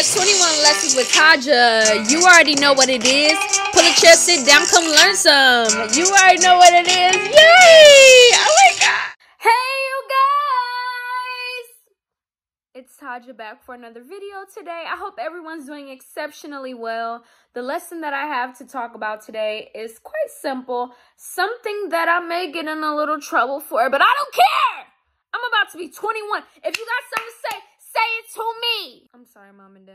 at 21 Lessons with Taja. You already know what it is. Pull a chair, sit down, come learn some. You already know what it is. Yay! Oh my god. Hey, you guys! It's Taja back for another video today. I hope everyone's doing exceptionally well. The lesson that I have to talk about today is quite simple. Something that I may get in a little trouble for, but I don't care! I'm about to be 21. If you got something to say, to me. I'm sorry, mom and dad.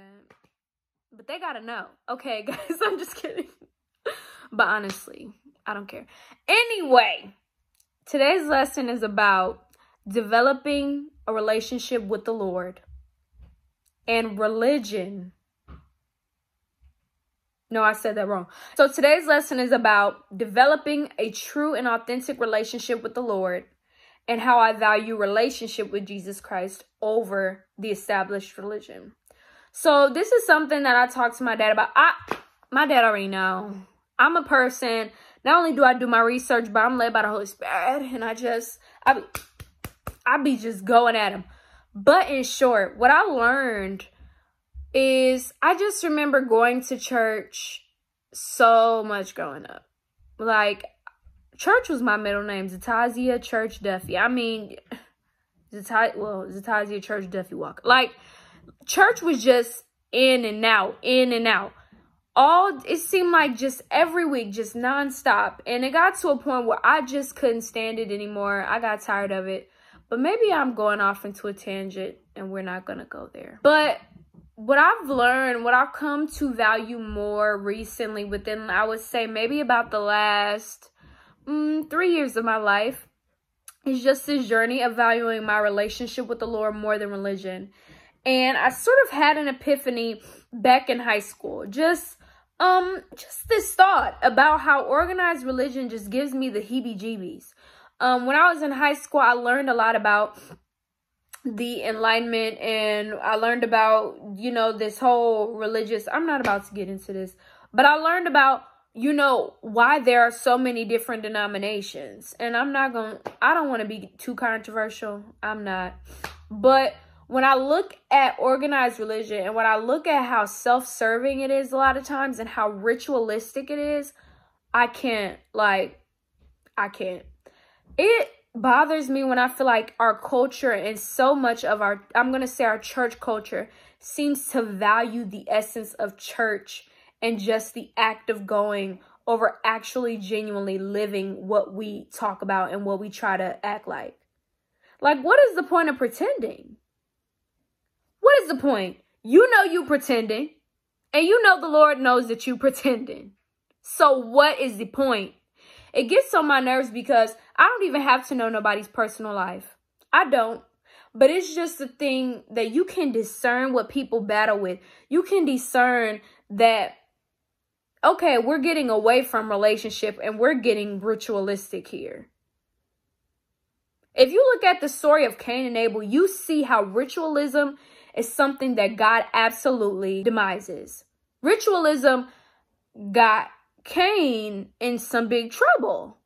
But they gotta know. Okay, guys, I'm just kidding. but honestly, I don't care. Anyway, today's lesson is about developing a relationship with the Lord and religion. No, I said that wrong. So today's lesson is about developing a true and authentic relationship with the Lord and how I value relationship with Jesus Christ over the established religion. So this is something that I talked to my dad about. I my dad already know. I'm a person, not only do I do my research, but I'm led by the Holy Spirit. And I just I be, I be just going at him. But in short, what I learned is I just remember going to church so much growing up. Like Church was my middle name, Zatozia Church Duffie. I mean, Zatozia, well, Zatozia Church Duffie Walk. Like, church was just in and out, in and out. All, it seemed like just every week, just nonstop. And it got to a point where I just couldn't stand it anymore. I got tired of it. But maybe I'm going off into a tangent and we're not to go there. But what I've learned, what I've come to value more recently within, I would say maybe about the last mm, three years of my life is just this journey of valuing my relationship with the Lord more than religion. And I sort of had an epiphany back in high school. Just um just this thought about how organized religion just gives me the heebie-jeebies. Um when I was in high school, I learned a lot about the enlightenment and I learned about, you know, this whole religious I'm not about to get into this, but I learned about you know why there are so many different denominations. And i'm not gonna i don't want to be too controversial. I'm not. But when i look at organized religion and when i look at how self-serving it is a lot of times and how ritualistic it is i can't like i can't. It bothers me when i feel like our culture and so much of our i'm gonna say our church culture seems to value the essence of church and just the act of going over actually genuinely living what we talk about and what we try to act like. Like, what is the point of pretending? What is the point? You know you pretending, and you know the Lord knows that you pretending. So what is the point? It gets on my nerves because I don't even have to know nobody's personal life. I don't. But it's just a thing that you can discern what people battle with. You can discern that okay, we're getting away from relationship and we're getting ritualistic here. If you look at the story of Cain and Abel, you see how ritualism is something that God absolutely demises. Ritualism got Cain in some big trouble.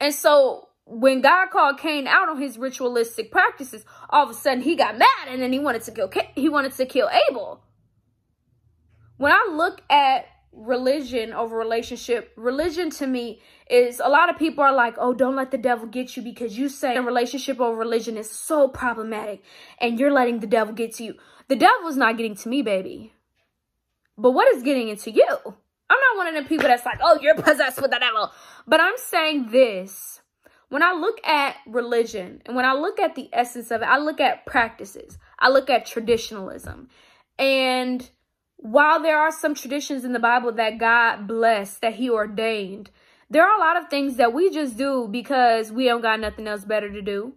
And so when God called Cain out on his ritualistic practices, all of a sudden he got mad and then he wanted to kill he wanted to kill Abel when I look at religion over relationship, religion to me is a lot of people are like, oh, don't let the devil get you because you say a relationship over religion is so problematic and you're letting the devil get to you. The devil is not getting to me, baby. But what is getting into you? I'm not one of the people that's like, oh, you're possessed with the devil. But I'm saying this. When I look at religion and when I look at the essence of it, I look at practices. I look at traditionalism. And while there are some traditions in the Bible that God blessed, that he ordained, there are a lot of things that we just do because we don't got nothing else better to do.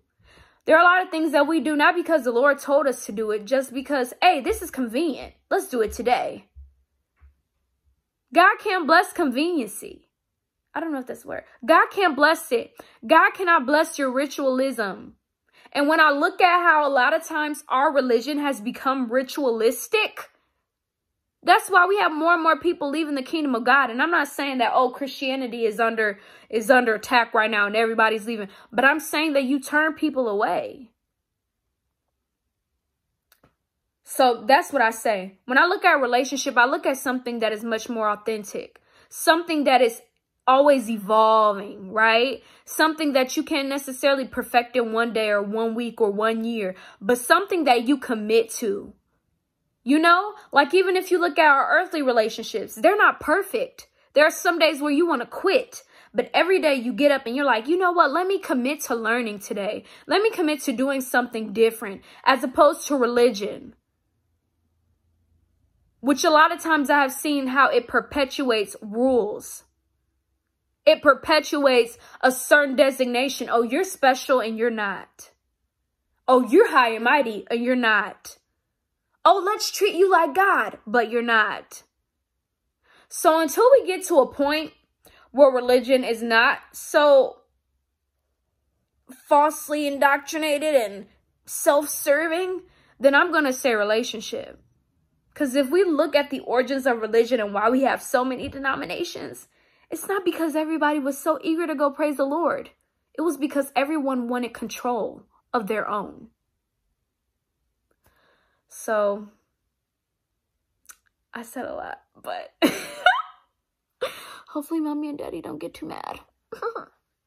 There are a lot of things that we do not because the Lord told us to do it, just because, hey, this is convenient. Let's do it today. God can't bless conveniency. I don't know if that's a word. God can't bless it. God cannot bless your ritualism. And when I look at how a lot of times our religion has become ritualistic, that's why we have more and more people leaving the kingdom of God. And I'm not saying that, oh, Christianity is under is under attack right now and everybody's leaving. But I'm saying that you turn people away. So that's what I say. When I look at a relationship, I look at something that is much more authentic, something that is always evolving, right? Something that you can't necessarily perfect in one day or one week or one year, but something that you commit to. You know, like even if you look at our earthly relationships, they're not perfect. There are some days where you want to quit, but every day you get up and you're like, you know what? Let me commit to learning today. Let me commit to doing something different as opposed to religion which a lot of times I have seen how it perpetuates rules. It perpetuates a certain designation. Oh, you're special and you're not. Oh, you're high and mighty and you're not. Oh, let's treat you like God, but you're not. So until we get to a point where religion is not so falsely indoctrinated and self-serving, then I'm going to say relationship. Because if we look at the origins of religion and why we have so many denominations, it's not because everybody was so eager to go praise the Lord. It was because everyone wanted control of their own. So, I said a lot, but hopefully mommy and daddy don't get too mad.